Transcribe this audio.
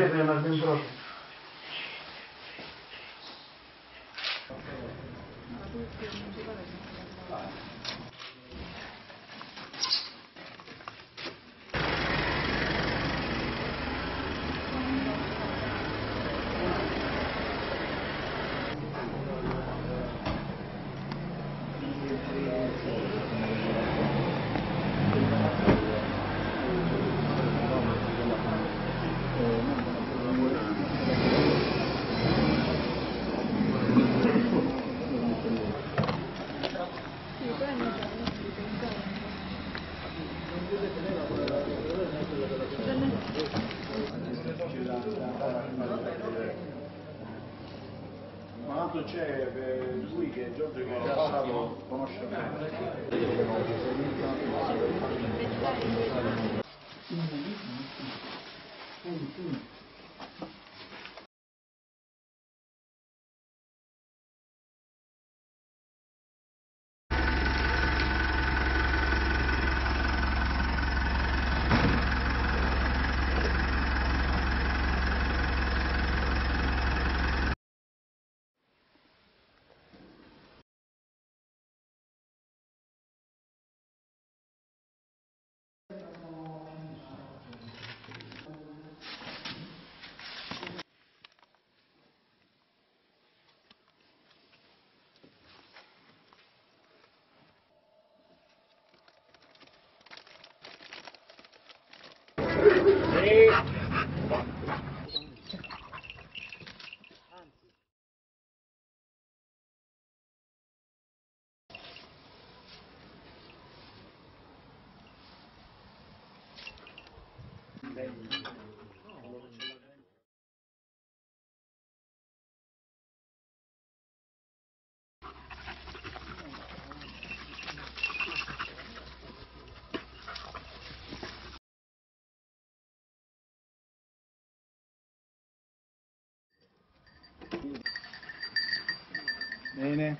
pierde más ventroso. Tanto c'è eh, lui che Giorgio che è stato conosce Bene.